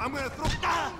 I'm gonna throw. Ah!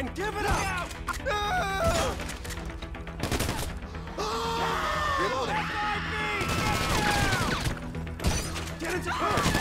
and give it up! Ah! Reloading! Get into cover!